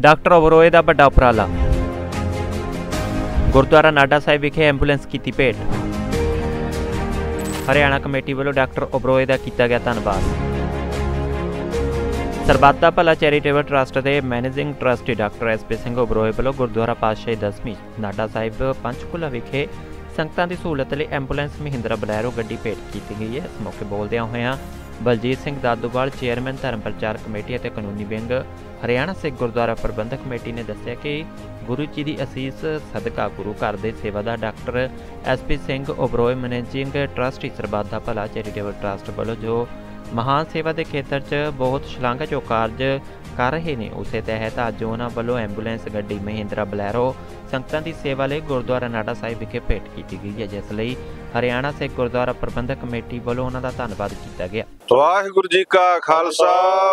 Doctor Oberoi ਦਾ ਵੱਡਾ ਉਪਰਾਲਾ। ਗੁਰਦੁਆਰਾ ਨਾਡਾ ਸਾਹਿਬ ਵਿਖੇ ਐਂਬੂਲੈਂਸ ਕੀਤੀ ਭੇਟ। ਹਰਿਆਣਾ ਕਮੇਟੀ ਵੱਲੋਂ ਡਾਕਟਰ ਓਬਰੋਏ ਦਾ ਕੀਤਾ ਗਿਆ ਧੰਨਵਾਦ। ਸਰਬੱਤ ਭਲਾ ਚੈਰੀਟੇਬਲ ਟਰਸਟ ਦੇ managing trustee doctor SP Singh Oberoi ਵੱਲੋਂ ਗੁਰਦੁਆਰਾ ਪਾਤਸ਼ਾਹੀ ਦਸਵੀਂ ਨਾਡਾ ਸਾਹਿਬ ਪੰਚਕੂਲਾ ਵਿਖੇ ਸੰਗਤਾਂ ਦੀ ਸਹੂਲਤ ਲਈ ਐਂਬੂਲੈਂਸ ਮਹਿੰਦਰਾ ਬਲੈਰੋ ਗੱਡੀ ਭੇਟ ਕੀਤੀ ਗਈ ਹੈ। ਇਸ ਮੌਕੇ ਬੋਲਦਿਆਂ ਹੋਇਆਂ ਬਲਜੀਤ ਸਿੰਘ ਦਾਦੂਵਾਲ, ਚੇਅਰਮੈਨ, ਧਰਮ ਪ੍ਰਚਾਰ ਕਮੇਟੀ ਅਤੇ ਕਾਨੂੰਨੀ ਵਿੰਗ। ਹਰਿਆਣਾ ਸਿੱਖ ਗੁਰਦੁਆਰਾ ਪ੍ਰਬੰਧਕ ਕਮੇਟੀ ਨੇ ਦੱਸਿਆ ਕਿ ਗੁਰੂ ਜੀ ਦੀ ਅਸੀਸ ਸਦਕਾ ਗੁਰੂ ਘਰ ਦੇ ਸੇਵਾਦਾਰ doctor SP Singh Oberoi managing trustee Sarbat ਦਾ ਭਲਾ ਚੈਰੀਟੇਬਲ ਟਰਸਟ ਵੱਲੋਂ ਜੋ ਮਹਾਨ ਸੇਵਾ ਦੇ ਖੇਤਰ 'ਚ ਬਹੁਤ ਸ਼ਲਾਘਾਯੋਗ ਕਾਰਜ ਕਰ ਰਹੇ ਨੇ, ਉਸੇ ਤਹਿਤ ਅੱਜ ਉਹਨਾਂ ਵੱਲੋਂ ਐਂਬੂਲੈਂਸ ਗੱਡੀ ਮਹਿੰਦਰਾ ਬਲੈਰੋ ਸੰਗਤਾਂ ਦੀ ਸੇਵਾ ਲਈ ਗੁਰਦੁਆਰਾ ਨਾਡਾ ਸਾਹਿਬ ਵਿਖੇ ਭੇਟ ਕੀਤੀ ਗਈ ਹੈ, ਜਿਸ ਲਈ ਹਰਿਆਣਾ ਸਿੱਖ ਗੁਰਦੁਆਰਾ ਪ੍ਰਬੰਧਕ ਕਮੇਟੀ ਵੱਲੋਂ ਉਹਨਾਂ ਦਾ ਧੰਨਵਾਦ ਕੀਤਾ ਗਿਆ। ਵਾਹਿਗੁਰੂ ਜੀ ਕਾ ਖਾਲਸਾ,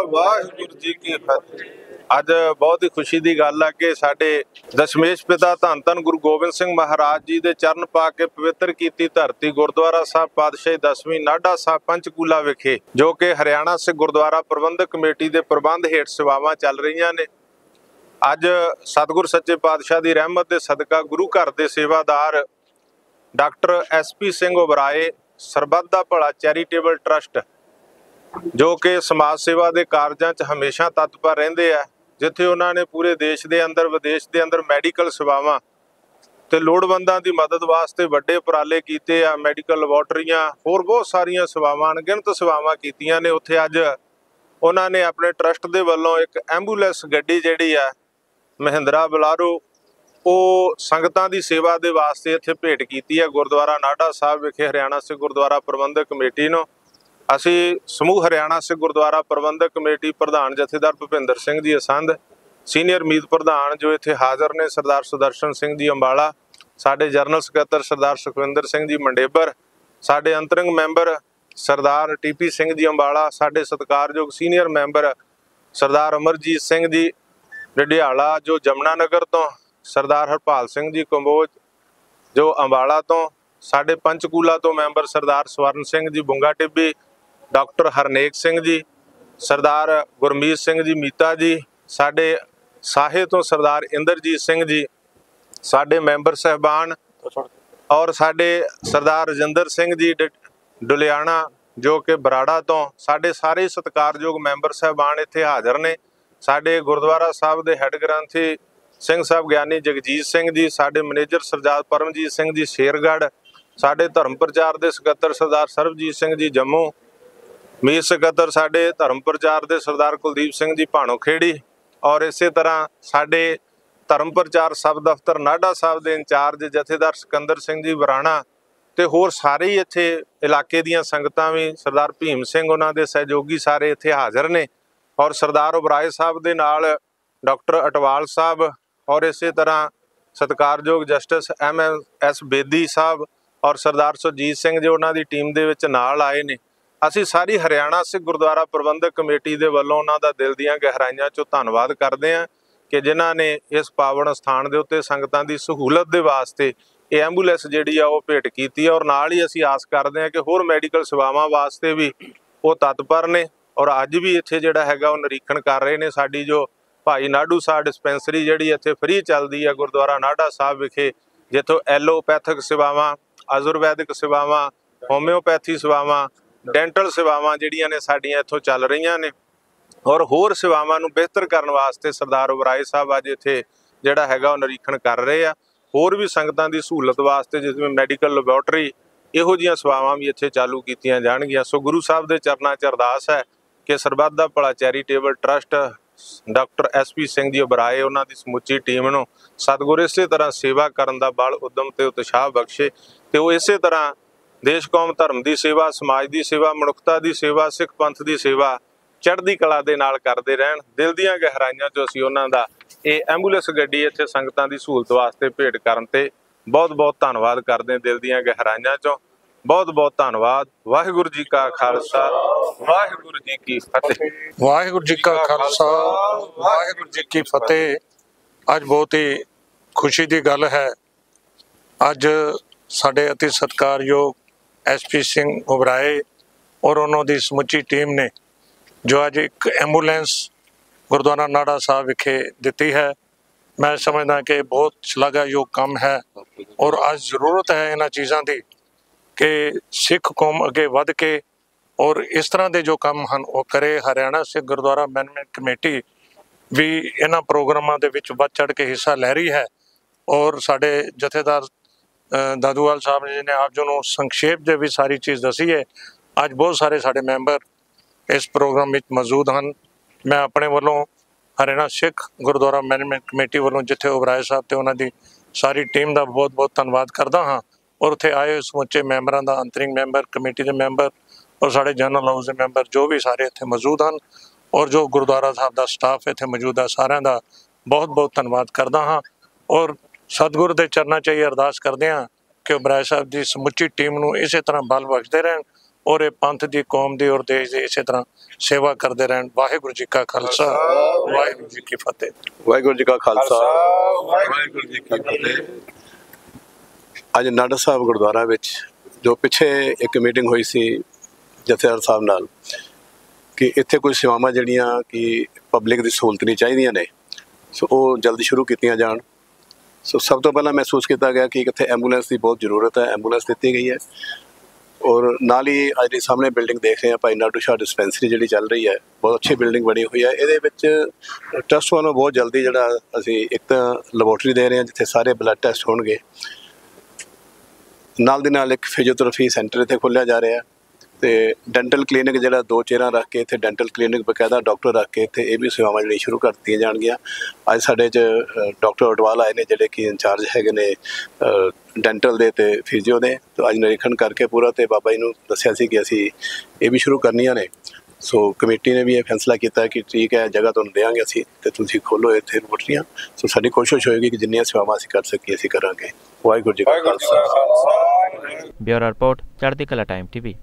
ਵਾਹਿਗੁਰੂ ਜੀ ਕੀ ਫਤਿਹ। ਅੱਜ ਬਹੁਤ ਹੀ ਖੁਸ਼ੀ ਦੀ ਗੱਲ ਹੈ ਕਿ ਸਾਡੇ ਦਸ਼ਮੇਸ਼ ਪਿਤਾ ਧੰਨ ਧੰਨ ਗੁਰੂ ਗੋਬਿੰਦ ਸਿੰਘ ਮਹਾਰਾਜ ਜੀ ਦੇ ਚਰਨ ਪਾ ਕੇ ਪਵਿੱਤਰ ਕੀਤੀ ਧਰਤੀ ਗੁਰਦੁਆਰਾ ਸਾਹਿਬ ਪਾਤਸ਼ਾਹੀ ਦਸਵੀਂ ਨਾਡਾ ਸਾਹਿਬ ਪੰਚਕੂਲਾ ਵਿਖੇ, ਜੋ ਕਿ ਹਰਿਆਣਾ ਸਿੱਖ ਗੁਰਦੁਆਰਾ ਪ੍ਰਬੰਧਕ ਕਮੇਟੀ ਦੇ ਪ੍ਰਬੰਧ ਹੇਠ ਸੇਵਾਵਾਂ ਚੱਲ ਰਹੀਆਂ ਨੇ। ਅੱਜ ਸਤਿਗੁਰ ਸੱਚੇ ਪਾਤਸ਼ਾਹ ਦੀ ਰਹਿਮਤ ਦੇ ਸਦਕਾ ਗੁਰੂ ਘਰ ਦੇ ਸੇਵਾਦਾਰ doctor SP Singh Oberoi Sarbat da Bhala charitable trust, ਜੋ ਕਿ ਸਮਾਜ ਸੇਵਾ ਦੇ ਕਾਰਜਾਂ 'ਚ ਹਮੇਸ਼ਾ ਤਤਪਰ ਰਹਿੰਦੇ ਆ, ਜਿੱਥੇ ਉਹਨਾਂ ਨੇ ਪੂਰੇ ਦੇਸ਼ ਦੇ ਅੰਦਰ, ਵਿਦੇਸ਼ ਦੇ ਅੰਦਰ ਮੈਡੀਕਲ ਸੇਵਾਵਾਂ ਤੇ ਲੋੜਵੰਦਾਂ ਦੀ ਮਦਦ ਵਾਸਤੇ ਵੱਡੇ ਉਪਰਾਲੇ ਕੀਤੇ ਆ, ਮੈਡੀਕਲ ਲੈਬੋਰਟਰੀਆਂ, ਹੋਰ ਬਹੁਤ ਸਾਰੀਆਂ ਸੇਵਾਵਾਂ, ਅਣਗਿਣਤ ਸੇਵਾਵਾਂ ਕੀਤੀਆਂ ਨੇ। ਉੱਥੇ ਅੱਜ ਉਹਨਾਂ ਨੇ ਆਪਣੇ ਟਰਸਟ ਦੇ ਵੱਲੋਂ ਇੱਕ ਐਂਬੂਲੈਂਸ ਗੱਡੀ ਜਿਹੜੀ ਆ, ਮਹਿੰਦਰਾ ਬਲਾਰੋ ਉਹ ਸੰਗਤਾਂ ਦੀ ਸੇਵਾ ਦੇ ਵਾਸਤੇ ਇੱਥੇ ਭੇਟ ਕੀਤੀ ਹੈ ਗੁਰਦੁਆਰਾ ਨਾਡਾ ਸਾਹਿਬ ਵਿਖੇ, ਹਰਿਆਣਾ ਸਿੱਖ ਗੁਰਦੁਆਰਾ ਪ੍ਰਬੰਧਕ ਕਮੇਟੀ ਨੂੰ। ਅਸੀਂ ਸਮੂਹ ਹਰਿਆਣਾ ਸਿੱਖ ਗੁਰਦੁਆਰਾ ਪ੍ਰਬੰਧਕ ਕਮੇਟੀ ਪ੍ਰਧਾਨ ਜਥੇਦਾਰ ਭੁਪਿੰਦਰ ਸਿੰਘ ਜੀ ਅਸੰਧ, ਸੀਨੀਅਰ ਮੀਤ ਪ੍ਰਧਾਨ ਜੋ ਇੱਥੇ ਹਾਜ਼ਰ ਨੇ, ਸਰਦਾਰ ਸੁਦਰਸ਼ਨ ਸਿੰਘ ਜੀ ਅੰਬਾਲਾ, ਸਾਡੇ ਜਨਰਲ ਸਕੱਤਰ ਸਰਦਾਰ ਸੁਖਵਿੰਦਰ ਸਿੰਘ ਜੀ ਮੰਡੇਬਰ, ਸਾਡੇ ਅੰਤਰੰਗ ਮੈਂਬਰ ਸਰਦਾਰ ਟੀਪੀ ਸਿੰਘ ਜੀ ਅੰਬਾਲਾ, ਸਾਡੇ ਸਤਿਕਾਰਯੋਗ ਸੀਨੀਅਰ ਮੈਂਬਰ ਸਰਦਾਰ ਅਮਰਜੀਤ ਸਿੰਘ ਜੀ ਡਡਿਆਲਾ ਜੋ ਜਮਨਾ ਨਗਰ ਤੋਂ ਸਰਦਾਰ ਹਰਪਾਲ ਸਿੰਘ ਜੀ ਕੰਬੋਜ, ਜੋ ਅੰਬਾਲਾ ਤੋਂ ਸਾਡੇ ਪੰਚਕੂਲਾ ਤੋਂ ਮੈਂਬਰ ਸਰਦਾਰ ਸਵਰਨ ਸਿੰਘ ਜੀ, ਬੁੰਗਾ ਟਿੱਬੀ, ਡਾਕਟਰ ਹਰਨੇਕ ਸਿੰਘ ਜੀ, ਸਰਦਾਰ ਗੁਰਮੀਤ ਸਿੰਘ ਜੀ, ਮੀਤਾ ਜੀ, ਸਾਡੇ ਸਾਹੇ ਤੋਂ ਸਰਦਾਰ ਇੰਦਰਜੀਤ ਸਿੰਘ ਜੀ, ਸਾਡੇ ਮੈਂਬਰ ਸਹਿਬਾਨ ਔਰ ਸਾਡੇ ਸਰਦਾਰ ਰਜਿੰਦਰ ਸਿੰਘ ਜੀ ਡ- ਡੁਲਿਆਣਾ, ਜੋ ਕਿ ਬਰਾੜਾ ਤੋਂ ਸਾਡੇ ਸਾਰੇ ਸਤਿਕਾਰਯੋਗ ਮੈਂਬਰ ਸਹਿਬਾਨ ਇੱਥੇ ਹਾਜ਼ਰ ਨੇ। ਸਾਡੇ ਗੁਰਦੁਆਰਾ ਸਾਹਿਬ ਦੇ ਹੈੱਡ ਗ੍ਰੰਥੀ ਸਿੰਘ ਸਾਹਿਬ ਗਿਆਨੀ ਜਗਜੀਤ ਸਿੰਘ ਜੀ, ਸਾਡੇ ਮੈਨੇਜਰ ਸਰਦਾਰ ਪਰਮਜੀਤ ਸਿੰਘ ਜੀ ਸ਼ੇਰਗੜ੍ਹ, ਸਾਡੇ ਧਰਮ ਪ੍ਰਚਾਰ ਦੇ ਸਕੱਤਰ ਸਰਦਾਰ ਸਰਬਜੀਤ ਸਿੰਘ ਜੀ ਜੰਮੂ, ਮੀਤ ਸਕੱਤਰ ਸਾਡੇ ਧਰਮ ਪ੍ਰਚਾਰ ਦੇ ਸਰਦਾਰ ਕੁਲਦੀਪ ਸਿੰਘ ਜੀ ਭਾਣੋ ਖੇੜੀ ਔਰ ਇਸੇ ਤਰ੍ਹਾਂ ਸਾਡੇ ਧਰਮ ਪ੍ਰਚਾਰ ਸਬ ਦਫ਼ਤਰ ਨਾਡਾ ਸਾਹਿਬ ਦੇ ਇੰਚਾਰਜ ਜਥੇਦਾਰ ਸਿਕੰਦਰ ਸਿੰਘ ਜੀ ਵਰਾਣਾ ਤੇ ਹੋਰ ਸਾਰੇ ਹੀ ਇੱਥੇ ਇਲਾਕੇ ਦੀਆਂ ਸੰਗਤਾਂ ਵੀ, ਸਰਦਾਰ ਭੀਮ ਸਿੰਘ ਉਹਨਾਂ ਦੇ ਸਹਿਯੋਗੀ ਸਾਰੇ ਇੱਥੇ ਹਾਜ਼ਰ ਨੇ ਔਰ ਸਰਦਾਰ ਉਬਰਾਏ ਸਾਹਿਬ ਦੇ ਨਾਲ ਡਾਕਟਰ ਅਟਵਾਲ ਸਾਹਿਬ ਔਰ ਇਸੇ ਤਰ੍ਹਾਂ ਸਤਿਕਾਰਯੋਗ justice M S Bedi Sahib ਔਰ ਸਰਦਾਰ ਸੁਰਜੀਤ ਸਿੰਘ ਜੋ ਉਹਨਾਂ ਦੀ ਟੀਮ ਦੇ ਵਿੱਚ ਨਾਲ ਆਏ ਨੇ। ਅਸੀਂ ਸਾਰੀ ਹਰਿਆਣਾ ਸਿੱਖ ਗੁਰਦੁਆਰਾ ਪ੍ਰਬੰਧਕ ਕਮੇਟੀ ਦੇ ਵੱਲੋਂ ਉਹਨਾਂ ਦਾ ਦਿਲ ਦੀਆਂ ਗਹਿਰਾਈਆਂ ਚੋਂ ਧੰਨਵਾਦ ਕਰਦੇ ਹਾਂ ਕਿ ਜਿਨ੍ਹਾਂ ਨੇ ਇਸ ਪਾਵਨ ਸਥਾਨ ਦੇ ਉੱਤੇ ਸੰਗਤਾਂ ਦੀ ਸਹੂਲਤ ਦੇ ਵਾਸਤੇ ਇਹ ਐਂਬੂਲੈਂਸ ਜਿਹੜੀ ਆ ਉਹ ਭੇਟ ਕੀਤੀ ਹੈ ਔਰ ਨਾਲ ਹੀ ਅਸੀਂ ਆਸ ਕਰਦੇ ਹਾਂ ਕਿ ਹੋਰ ਮੈਡੀਕਲ ਸੇਵਾਵਾਂ ਵਾਸਤੇ ਵੀ ਉਹ ਤਤਪਰ ਨੇ ਔਰ ਅੱਜ ਵੀ ਇੱਥੇ ਜਿਹੜਾ ਹੈਗਾ ਉਹ ਨਿਰੀਖਣ ਕਰ ਰਹੇ ਨੇ ਸਾਡੀ ਜੋ ਭਾਈ ਨਾਡੂ ਸਾਹਿਬ ਡਿਸਪੈਂਸਰੀ ਜਿਹੜੀ ਇੱਥੇ ਫ੍ਰੀ ਚੱਲਦੀ ਹੈ ਗੁਰਦੁਆਰਾ ਨਾਡਾ ਸਾਹਿਬ ਵਿਖੇ, ਜਿੱਥੋਂ ਐਲੋਪੈਥਿਕ ਸੇਵਾਵਾਂ, ਆਯੁਰਵੈਦਿਕ ਸੇਵਾਵਾਂ, ਹੋਮਿਓਪੈਥੀ ਸੇਵਾਵਾਂ, ਡੈਂਟਲ ਸੇਵਾਵਾਂ ਜਿਹੜੀਆਂ ਨੇ ਸਾਡੀਆਂ ਇੱਥੋਂ ਚੱਲ ਰਹੀਆਂ ਨੇ। ਔਰ ਹੋਰ ਸੇਵਾਵਾਂ ਨੂੰ ਬਿਹਤਰ ਕਰਨ ਵਾਸਤੇ ਸਰਦਾਰ ਉਬਰਾਏ ਸਾਹਿਬ ਅੱਜ ਇੱਥੇ ਜਿਹੜਾ ਹੈਗਾ ਉਹ ਨਿਰੀਖਣ ਕਰ ਰਹੇ ਆ। ਹੋਰ ਵੀ ਸੰਗਤਾਂ ਦੀ ਸਹੂਲਤ ਵਾਸਤੇ ਜਿਵੇਂ ਮੈਡੀਕਲ ਲੈਬੋਰਟਰੀ ਇਹੋ ਜੀਆਂ ਸੇਵਾਵਾਂ ਵੀ ਇੱਥੇ ਚਾਲੂ ਕੀਤੀਆਂ ਜਾਣਗੀਆਂ। ਸੋ ਗੁਰੂ ਸਾਹਿਬ ਦੇ ਚਰਨਾਂ 'ਚ ਅਰਦਾਸ ਹੈ ਕਿ ਸਰਬੱਤ ਦਾ Bhala charitable trust doctor SP Singh ji Oberoi ਉਹਨਾਂ ਦੀ ਸਮੁੱਚੀ ਟੀਮ ਨੂੰ ਸਤਿਗੁਰ ਇਸੇ ਤਰ੍ਹਾਂ ਸੇਵਾ ਕਰਨ ਦਾ ਬਲ ਉਦਮ ਤੇ ਉਤਸ਼ਾਹ ਬਖਸ਼ੇ ਤੇ ਉਹ ਇਸੇ ਤਰ੍ਹਾਂ ਦੇਸ਼ ਕੌਮ ਧਰਮ ਦੀ ਸੇਵਾ, ਸਮਾਜ ਦੀ ਸੇਵਾ, ਮਨੁੱਖਤਾ ਦੀ ਸੇਵਾ, ਸਿੱਖ ਪੰਥ ਦੀ ਸੇਵਾ ਚੜ੍ਹਦੀ ਕਲਾ ਦੇ ਨਾਲ ਕਰਦੇ ਰਹਿਣ, ਦਿਲ ਦੀਆਂ ਗਹਿਰਾਈਆਂ 'ਚੋਂ ਅਸੀਂ ਉਹਨਾਂ ਦਾ ਇਹ ਐਂਬੂਲੈਂਸ ਗੱਡੀ ਇੱਥੇ ਸੰਗਤਾਂ ਦੀ ਸਹੂਲਤ ਵਾਸਤੇ ਭੇਟ ਕਰਨ ਤੇ ਬਹੁਤ ਬਹੁਤ ਧੰਨਵਾਦ ਕਰਦੇ ਹਾਂ ਦਿਲ ਦੀਆਂ ਗਹਿਰਾਈਆਂ 'ਚੋਂ। ਬਹੁਤ ਬਹੁਤ ਧੰਨਵਾਦ। ਵਾਹਿਗੁਰੂ ਜੀ ਕਾ ਖਾਲਸਾ, ਵਾਹਿਗੁਰੂ ਜੀ ਕੀ ਫਤਿਹ। ਵਾਹਿਗੁਰੂ ਜੀ ਕਾ ਖਾਲਸਾ, ਵਾਹਿਗੁਰੂ ਜੀ ਕੀ ਫਤਿਹ। ਅੱਜ ਬਹੁਤ ਹੀ ਖੁਸ਼ੀ ਦੀ ਗੱਲ ਹੈ। ਅੱਜ ਸਾਡੇ ਅਤੀ ਸਤਿਕਾਰਯੋਗ ਐਸਪੀ ਸਿੰਘ ਉਬਰਾਏ ਔਰ ਉਹਨਾਂ ਦੀ ਸਮੁੱਚੀ ਟੀਮ ਨੇ, ਜੋ ਅੱਜ ਇੱਕ ਐਂਬੂਲੈਂਸ ਗੁਰਦੁਆਰਾ ਨਾੜਾ ਸਾਹਿਬ ਵਿਖੇ ਦਿੱਤੀ ਹੈ। ਮੈਂ ਸਮਝਦਾ ਕਿ ਬਹੁਤ ਸ਼ਲਾਘਾਯੋਗ ਕੰਮ ਹੈ ਔਰ ਅੱਜ ਜ਼ਰੂਰਤ ਹੈ ਇਹਨਾਂ ਚੀਜ਼ਾਂ ਦੀ। ਕਿ ਸਿੱਖ ਕੌਮ ਅੱਗੇ ਵੱਧ ਕੇ ਔਰ ਇਸ ਤਰ੍ਹਾਂ ਦੇ ਜੋ ਕੰਮ ਹਨ, ਉਹ ਕਰੇ। ਹਰਿਆਣਾ ਸਿੱਖ ਗੁਰਦੁਆਰਾ ਮੈਨੇਜਮੈਂਟ ਕਮੇਟੀ ਵੀ ਇਹਨਾਂ ਪ੍ਰੋਗਰਾਮਾਂ ਦੇ ਵਿੱਚ ਵੱਧ ਚੜ ਕੇ ਹਿੱਸਾ ਲੈ ਰਹੀ ਹੈ ਔਰ ਸਾਡੇ ਜਥੇਦਾਰ ਦਾਦੂਵਾਲ ਸਾਹਿਬ ਜੀ ਨੇ ਆਪ ਜੀ ਨੂੰ ਸੰਖੇਪ ਦੇ ਵੀ ਸਾਰੀ ਚੀਜ਼ ਦੱਸੀ ਹੈ। ਅੱਜ ਬਹੁਤ ਸਾਰੇ ਸਾਡੇ ਮੈਂਬਰ ਇਸ ਪ੍ਰੋਗਰਾਮ ਵਿੱਚ ਮੌਜੂਦ ਹਨ। ਮੈਂ ਆਪਣੇ ਵੱਲੋਂ ਹਰਿਆਣਾ ਸਿੱਖ ਗੁਰਦੁਆਰਾ ਮੈਨੇਜਮੈਂਟ ਕਮੇਟੀ ਵੱਲੋਂ ਜਿੱਥੇ ਉਬਰਾਏ ਸਾਹਿਬ ਤੇ ਉਹਨਾਂ ਦੀ ਸਾਰੀ ਟੀਮ ਦਾ ਬਹੁਤ-ਬਹੁਤ ਧੰਨਵਾਦ ਕਰਦਾ ਹਾਂ। ਔਰ ਉੱਥੇ ਆਏ ਹੋਏ ਸਮੁੱਚੇ ਮੈਂਬਰਾਂ ਦਾ ਅੰਤਰਿੰਗ ਮੈਂਬਰ ਕਮੇਟੀ ਦੇ ਮੈਂਬਰ ਔਰ ਸਾਡੇ ਜਨਰਲ ਹਾਊਸ ਦੇ ਮੈਂਬਰ ਜੋ ਵੀ ਸਾਰੇ ਇੱਥੇ ਮੌਜੂਦ ਹਨ ਔਰ ਜੋ ਗੁਰਦੁਆਰਾ ਸਾਹਿਬ ਦਾ ਸਟਾਫ ਇੱਥੇ ਮੌਜੂਦ ਹੈ ਸਾਰਿਆਂ ਦਾ ਬਹੁਤ-ਬਹੁਤ ਧੰਨਵਾਦ ਕਰਦਾ ਹਾਂ ਔਰ ਸਤਿਗੁਰ ਦੇ ਚਰਨਾਂ 'ਚ ਇਹ ਅਰਦਾਸ ਕਰਦੇ ਹਾਂ ਕਿ ਉਬਰਾਏ ਸਾਹਿਬ ਦੀ ਸਮੁੱਚੀ ਟੀਮ ਨੂੰ ਇਸੇ ਤਰ੍ਹਾਂ ਬਲ ਬਖਸ਼ਦੇ ਰਹਿਣ ਔਰ ਇਹ ਪੰਥ ਦੀ ਕੌਮ ਦੀ ਔਰ ਦੇਸ਼ ਦੀ ਇਸੇ ਤਰ੍ਹਾਂ ਸੇਵਾ ਕਰਦੇ ਰਹਿਣ। ਵਾਹਿਗੁਰੂ ਜੀ ਕਾ ਖਾਲਸਾ ਵਾਹਿਗੁਰੂ ਜੀ ਕੀ ਫਤਿਹ। ਵਾਹਿਗੁਰੂ ਜੀ ਕਾ ਖਾਲਸਾ ਵਾਹਿਗੁਰੂ ਜੀ ਕੀ ਫਤਿਹ। ਅੱਜ ਨਾਡਾ ਸਾਹਿਬ ਗੁਰਦੁਆਰਾ ਵਿੱਚ, ਜੋ ਪਿੱਛੇ ਇੱਕ ਮੀਟਿੰਗ ਹੋਈ ਸੀ ਜਥੇਦਾਰ ਸਾਹਿਬ ਨਾਲ, ਕਿ ਇੱਥੇ ਕੁਝ ਸੇਵਾਵਾਂ ਜਿਹੜੀਆਂ ਕਿ ਪਬਲਿਕ ਦੀ ਸਹੂਲਤ ਨਹੀਂ ਚਾਹੀਦੀਆਂ ਨੇ, ਸੋ ਉਹ ਜਲਦੀ ਸ਼ੁਰੂ ਕੀਤੀਆਂ ਜਾਣ। ਸੋ ਸਭ ਤੋਂ ਪਹਿਲਾਂ ਮਹਿਸੂਸ ਕੀਤਾ ਗਿਆ ਕਿ ਇੱਥੇ ਐਂਬੂਲੈਂਸ ਦੀ ਬਹੁਤ ਜ਼ਰੂਰਤ ਹੈ ਐਂਬੂਲੈਂਸ ਦਿੱਤੀ ਗਈ ਹੈ। ਔਰ ਨਾਲ ਹੀ ਅੱਜ ਦੇ ਸਾਹਮਣੇ ਬਿਲਡਿੰਗ ਦੇਖ ਰਹੇ ਹਾਂ ਭਾਈ ਨਾਟੂ ਸ਼ਾਹ ਡਿਸਪੈਂਸਰੀ ਜਿਹੜੀ ਚੱਲ ਰਹੀ ਹੈ, ਬਹੁਤ ਅੱਛੀ ਬਿਲਡਿੰਗ ਬਣੀ ਹੋਈ ਹੈ। ਇਹਦੇ ਵਿੱਚ ਟਰਸਟ ਵੱਲੋਂ ਬਹੁਤ ਜਲਦੀ ਜਿਹੜਾ ਅਸੀਂ ਇੱਕ ਤਾਂ ਲੈਬੋਰਟਰੀ ਦੇ ਰਹੇ ਹਾਂ, ਜਿੱਥੇ ਸਾਰੇ ਬਲੱਡ ਟੈਸਟ ਹੋਣਗੇ। ਨਾਲ ਦੀ ਨਾਲ ਇੱਕ ਫਿਜ਼ੀਓਥੈਰੇਪੀ ਸੈਂਟਰ ਇੱਥੇ ਖੋਲ੍ਹਿਆ ਜਾ ਰਿਹਾ ਹੈ ਤੇ ਡੈਂਟਲ ਕਲੀਨਿਕ ਜਿਹੜਾ ਦੋ ਚੇਅਰਾਂ ਰੱਖ ਕੇ ਇੱਥੇ ਡੈਂਟਲ ਕਲੀਨਿਕ ਬਕਾਇਦਾ ਡਾਕਟਰ ਰੱਖ ਕੇ ਇੱਥੇ ਇਹ ਵੀ ਸੇਵਾਵਾਂ ਜਿਹੜੀਆਂ ਸ਼ੁਰੂ ਕਰ ਦਿੱਤੀਆਂ ਜਾਣਗੀਆਂ। ਅੱਜ ਸਾਡੇ ਚ ਡਾਕਟਰ ਅਡਵਾਲ ਆਏ ਨੇ ਜਿਹੜੇ ਕਿ ਇੰਚਾਰਜ ਹੈਗੇ ਨੇ ਡੈਂਟਲ ਦੇ ਤੇ ਫਿਜ਼ੀਓ ਦੇ। ਤੇ ਅੱਜ ਨਿਰੀਖਣ ਕਰਕੇ ਪੂਰਾ ਤੇ ਬਾਬਾ ਜੀ ਨੂੰ ਦੱਸਿਆ ਸੀ ਕਿ ਅਸੀਂ ਇਹ ਵੀ ਸ਼ੁਰੂ ਕਰਨੀਆਂ ਨੇ। ਸੋ ਕਮੇਟੀ ਨੇ ਵੀ ਇਹ ਫੈਸਲਾ ਕੀਤਾ ਕਿ ਠੀਕ ਹੈ ਜਗ੍ਹਾ ਤੁਹਾਨੂੰ ਦੇਵਾਂਗੇ ਅਸੀਂ ਤੇ ਤੁਸੀਂ ਖੋਲੋ ਇੱਥੇ ਲੈਬੋਰਟਰੀਆਂ ਸੋ ਸਾਡੀ ਕੋਸ਼ਿਸ਼ ਹੋਏਗੀ ਕਿ ਜਿੰਨੀਆਂ ਸੇਵਾਵਾਂ ਅਸੀਂ ਕਰ ਸਕੀਏ ਅਸੀਂ ਕਰਾਂਗੇ। ਵਾਹਿਗੁਰੂ ਜੀ ਕਾ ਖਾਲਸਾ। ਬਿਊਰੋ ਰਿਪੋਰਟ ਚੜ੍ਹਦੀ ਕਲਾ ਟਾਈਮ ਟੀਵੀ।